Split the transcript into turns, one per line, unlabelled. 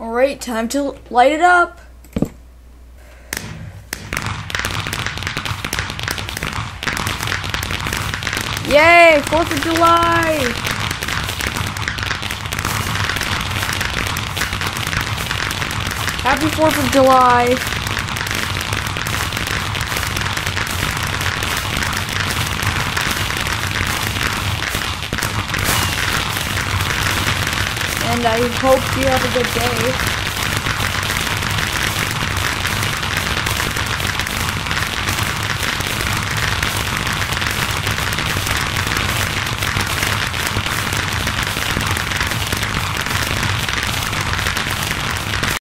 Alright, time to light it up. Yay, 4th of July! Happy 4th of July! And I hope you have a good day.